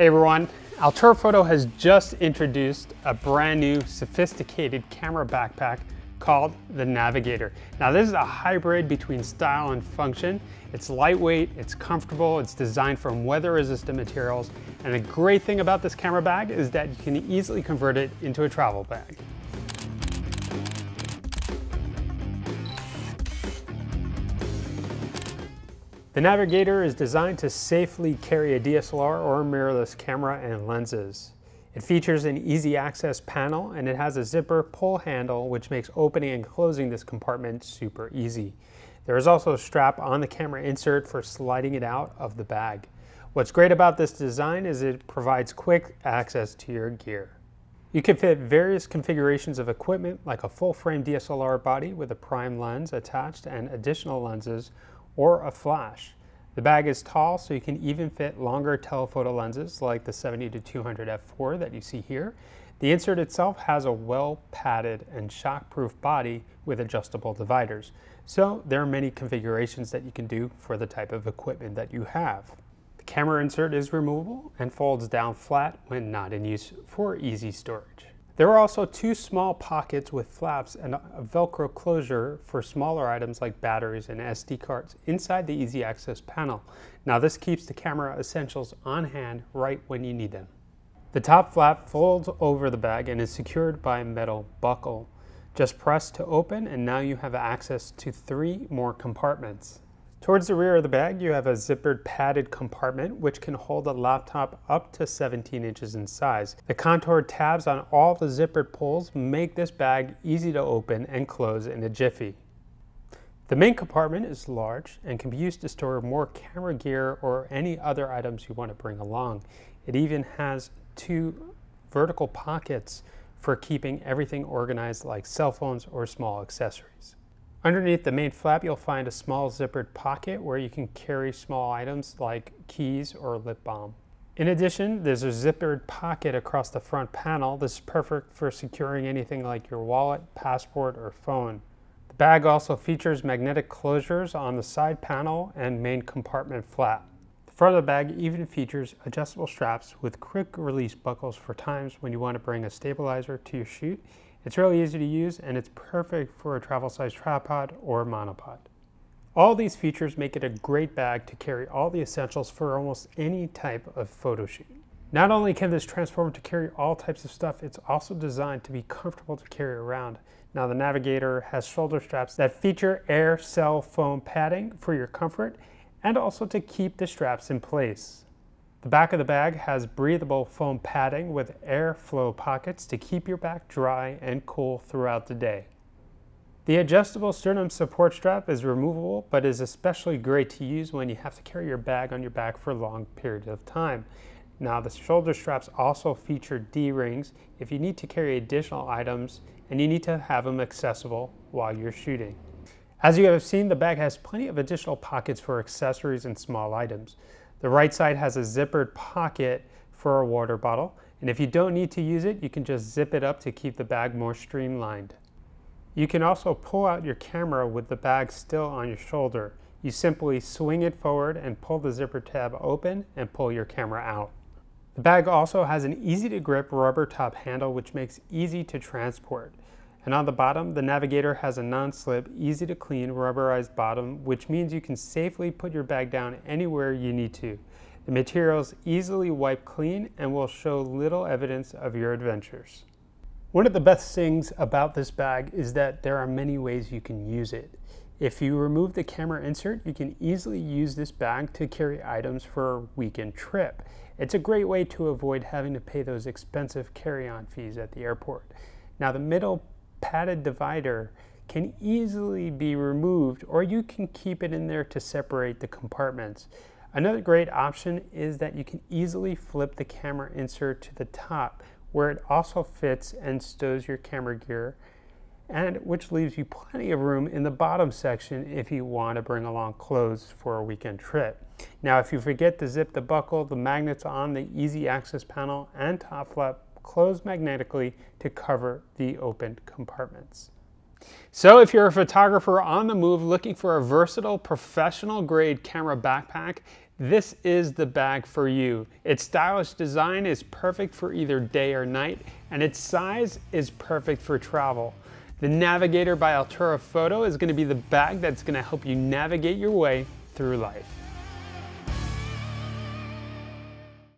Hey everyone, Altura Photo has just introduced a brand new sophisticated camera backpack called the Navigator. Now this is a hybrid between style and function. It's lightweight, it's comfortable, it's designed from weather resistant materials, and the great thing about this camera bag is that you can easily convert it into a travel bag. The Navigator is designed to safely carry a DSLR or mirrorless camera and lenses. It features an easy access panel and it has a zipper pull handle which makes opening and closing this compartment super easy. There is also a strap on the camera insert for sliding it out of the bag. What's great about this design is it provides quick access to your gear. You can fit various configurations of equipment like a full frame DSLR body with a prime lens attached and additional lenses or a flash. The bag is tall, so you can even fit longer telephoto lenses like the 70 to 200 f4 that you see here. The insert itself has a well padded and shockproof body with adjustable dividers. So there are many configurations that you can do for the type of equipment that you have. The camera insert is removable and folds down flat when not in use for easy storage. There are also two small pockets with flaps and a Velcro closure for smaller items like batteries and SD cards inside the easy access panel. Now this keeps the camera essentials on hand right when you need them. The top flap folds over the bag and is secured by a metal buckle. Just press to open and now you have access to three more compartments. Towards the rear of the bag, you have a zippered padded compartment which can hold a laptop up to 17 inches in size. The contoured tabs on all the zippered pulls make this bag easy to open and close in a jiffy. The main compartment is large and can be used to store more camera gear or any other items you want to bring along. It even has two vertical pockets for keeping everything organized like cell phones or small accessories. Underneath the main flap, you'll find a small zippered pocket where you can carry small items like keys or lip balm. In addition, there's a zippered pocket across the front panel. This is perfect for securing anything like your wallet, passport, or phone. The bag also features magnetic closures on the side panel and main compartment flap. The front of the bag even features adjustable straps with quick release buckles for times when you want to bring a stabilizer to your shoot it's really easy to use and it's perfect for a travel size tripod or monopod. All these features make it a great bag to carry all the essentials for almost any type of photo shoot. Not only can this transform to carry all types of stuff, it's also designed to be comfortable to carry around. Now the Navigator has shoulder straps that feature air cell foam padding for your comfort and also to keep the straps in place. The back of the bag has breathable foam padding with airflow pockets to keep your back dry and cool throughout the day. The adjustable sternum support strap is removable but is especially great to use when you have to carry your bag on your back for a long periods of time. Now the shoulder straps also feature D-rings if you need to carry additional items and you need to have them accessible while you're shooting. As you have seen, the bag has plenty of additional pockets for accessories and small items. The right side has a zippered pocket for a water bottle, and if you don't need to use it, you can just zip it up to keep the bag more streamlined. You can also pull out your camera with the bag still on your shoulder. You simply swing it forward and pull the zipper tab open and pull your camera out. The bag also has an easy to grip rubber top handle which makes easy to transport. And on the bottom, the Navigator has a non-slip, easy to clean rubberized bottom, which means you can safely put your bag down anywhere you need to. The materials easily wipe clean and will show little evidence of your adventures. One of the best things about this bag is that there are many ways you can use it. If you remove the camera insert, you can easily use this bag to carry items for a weekend trip. It's a great way to avoid having to pay those expensive carry-on fees at the airport. Now the middle padded divider can easily be removed or you can keep it in there to separate the compartments. Another great option is that you can easily flip the camera insert to the top where it also fits and stows your camera gear and which leaves you plenty of room in the bottom section if you want to bring along clothes for a weekend trip. Now if you forget to zip the buckle, the magnets on the easy access panel and top flap close magnetically to cover the opened compartments. So if you're a photographer on the move looking for a versatile professional grade camera backpack, this is the bag for you. Its stylish design is perfect for either day or night, and its size is perfect for travel. The Navigator by Altura Photo is gonna be the bag that's gonna help you navigate your way through life.